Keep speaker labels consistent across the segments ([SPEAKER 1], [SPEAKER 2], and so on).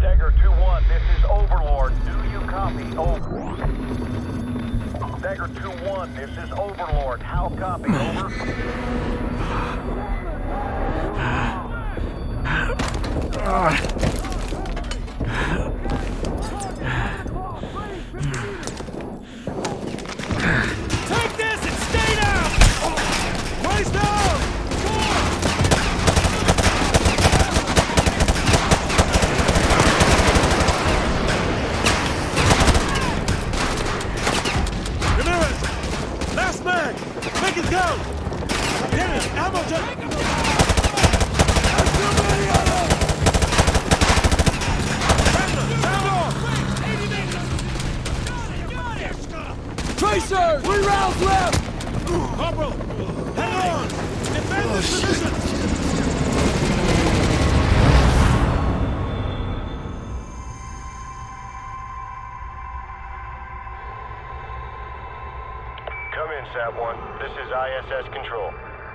[SPEAKER 1] Dagger 2-1, this is Overlord. Do you copy? Over. Dagger 2-1, this is Overlord. How copy? Over.
[SPEAKER 2] Take this and stay down! Waist down!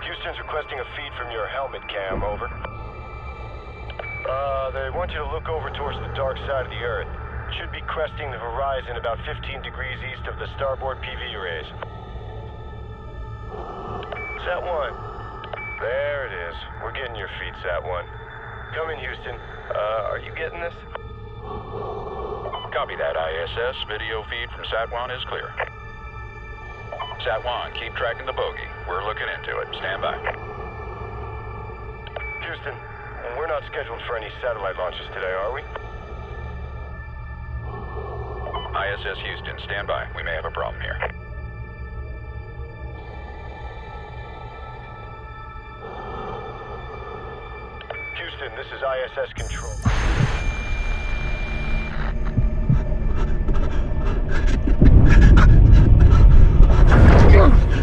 [SPEAKER 1] Houston's requesting a feed from your helmet cam, over. Uh, they want you to look over towards the dark side of the Earth. Should be cresting the horizon about 15 degrees east of the starboard PV arrays. Sat-1. There it is. We're getting your feed, Sat-1. Come in, Houston. Uh, are you getting this?
[SPEAKER 3] Copy that, ISS. Video feed from Sat-1 is clear. Sat-1, keep tracking the bogey. We're looking into it. Stand by.
[SPEAKER 1] Houston, we're not scheduled for any satellite launches today, are we?
[SPEAKER 3] ISS Houston, stand by. We may have a problem here.
[SPEAKER 1] Houston, this is ISS Control.
[SPEAKER 2] What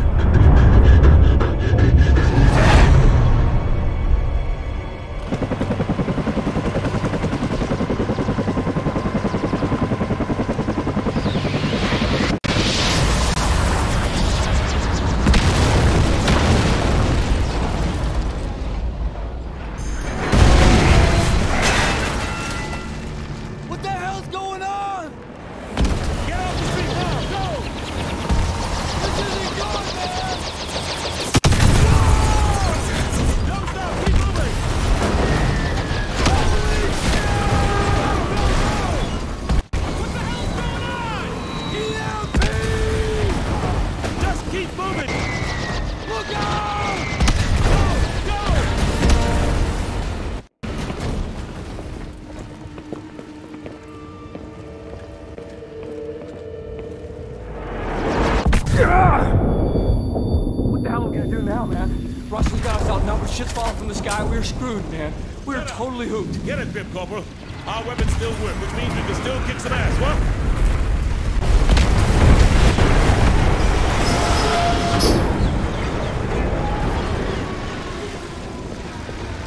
[SPEAKER 4] Got us outnumbered, falling from the sky, we're screwed, man. We're totally hooped.
[SPEAKER 2] Get it, grip, Corporal. Our weapons still work, which means we can still kick some ass, what?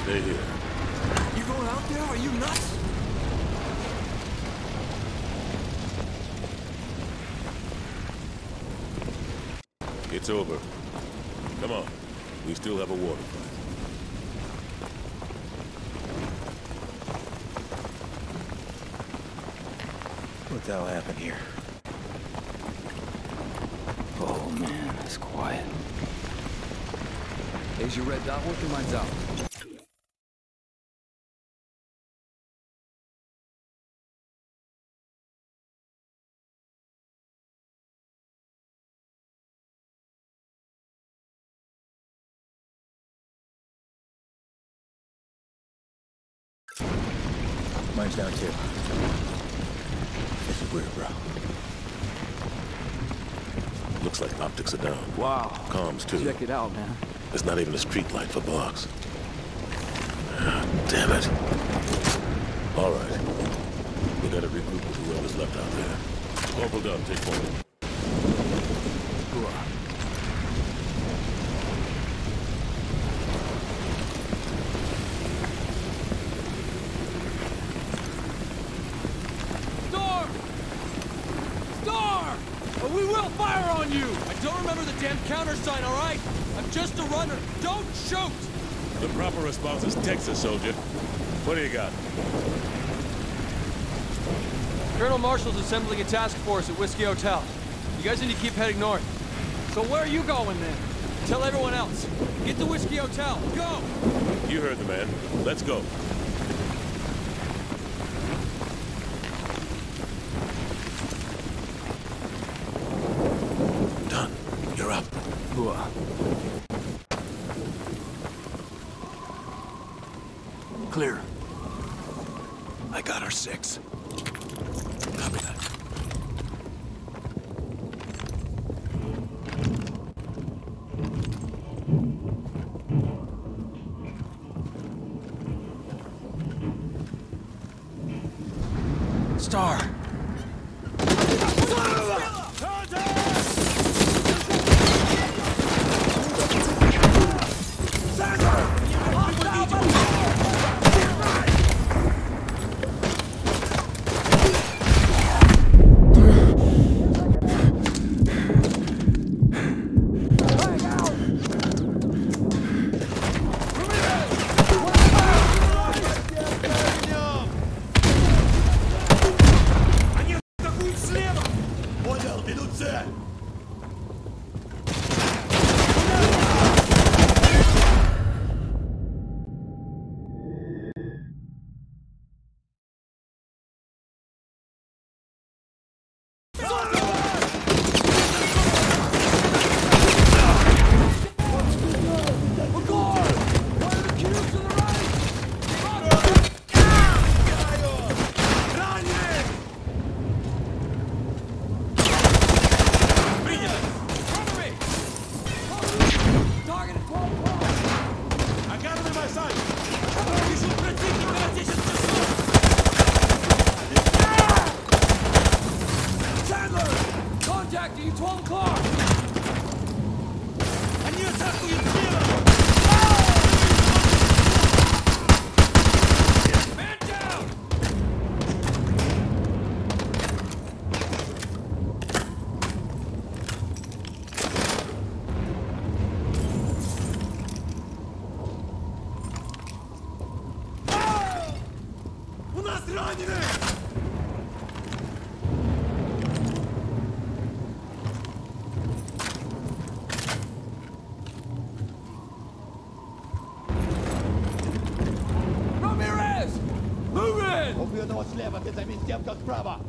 [SPEAKER 5] Stay here.
[SPEAKER 4] You going out there? Are you nuts?
[SPEAKER 5] It's over. Come on. We still have a water fight.
[SPEAKER 6] What the hell happened here?
[SPEAKER 4] Oh man, it's quiet. Is your red dot working? Mine's out.
[SPEAKER 6] Mine's down too.
[SPEAKER 5] This is weird, bro. Looks like optics are down.
[SPEAKER 4] Wow.
[SPEAKER 5] Comms, too.
[SPEAKER 4] Check it out, man.
[SPEAKER 5] There's not even a street light for blocks. Ah, Damn it. All right. We gotta regroup with whoever's left out there. Corporal Dunn, take point.
[SPEAKER 4] I'll fire on you! I don't remember the damn countersign, all right? I'm just a runner. Don't shoot!
[SPEAKER 5] The proper response is Texas, soldier. What do you got?
[SPEAKER 2] Colonel Marshall's assembling a task force at Whiskey Hotel. You guys need to keep heading north. So where are you going, then? Tell everyone else. Get to Whiskey Hotel. Go!
[SPEAKER 5] You heard the man. Let's go.
[SPEAKER 7] six.
[SPEAKER 5] Copy that.
[SPEAKER 2] Star.
[SPEAKER 5] нас
[SPEAKER 2] ранены!
[SPEAKER 6] Убью того слева, ты займись тем, кто справа!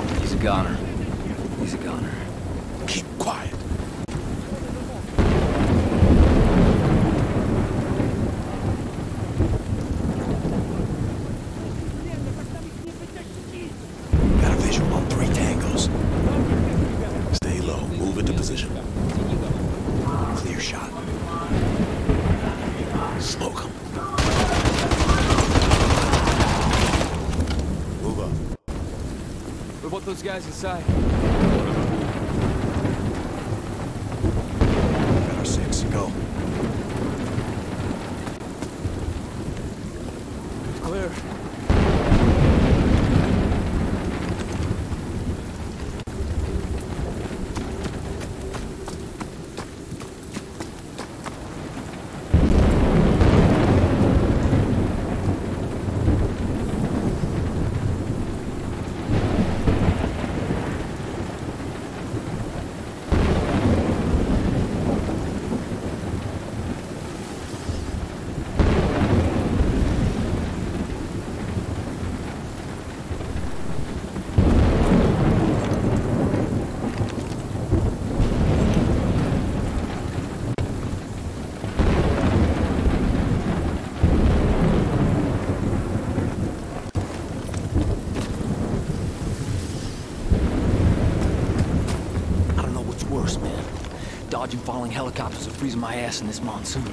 [SPEAKER 2] He's a
[SPEAKER 5] goner. He's a goner.
[SPEAKER 2] Keep quiet. Those guys inside?
[SPEAKER 7] Got our six. Go.
[SPEAKER 2] Clear.
[SPEAKER 4] I don't know what's worse, man. Dodging falling helicopters or freezing my ass in this monsoon.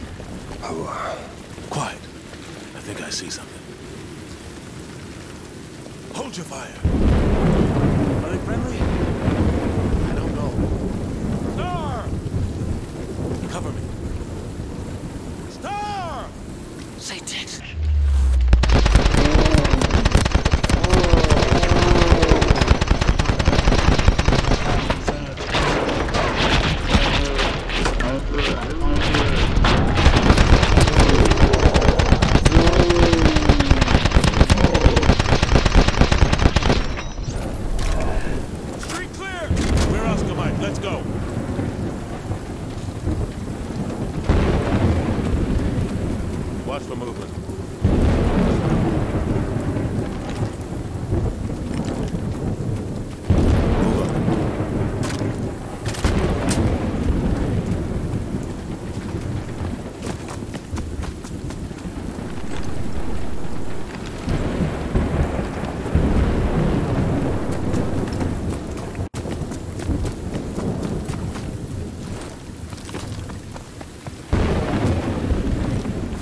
[SPEAKER 5] Oh, uh, Quiet. I think I see something. Hold your fire.
[SPEAKER 7] Are they friendly?
[SPEAKER 5] I don't know.
[SPEAKER 7] Star!
[SPEAKER 5] Cover me.
[SPEAKER 7] Star!
[SPEAKER 4] Say, Tex.
[SPEAKER 7] Street clear! We're Oscar Mike. Let's go.
[SPEAKER 5] Watch for movement. Move up.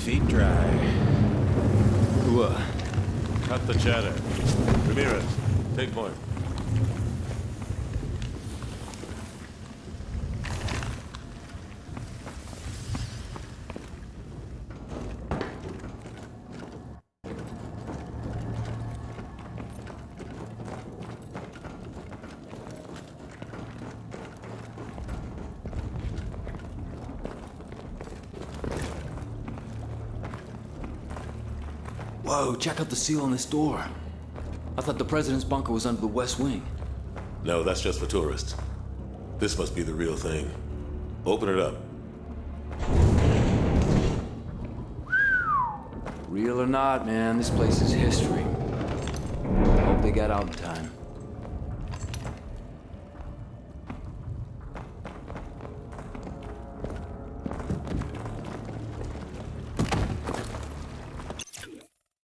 [SPEAKER 7] Feet dry.
[SPEAKER 4] What?
[SPEAKER 5] Cut the chatter. Ramirez, take point.
[SPEAKER 4] Whoa, check out the seal on this door. I thought the president's bunker was under the west wing.
[SPEAKER 5] No, that's just for tourists. This must be the real thing. Open it up.
[SPEAKER 4] Real or not, man, this place is history. Hope they got out in time.